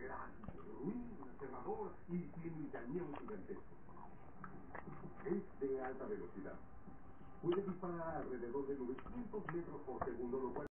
grande, ruin, aterrador y tiene un cañón gigantesco. Es de alta velocidad. Puede disparar alrededor de 900 metros por segundo, lo cual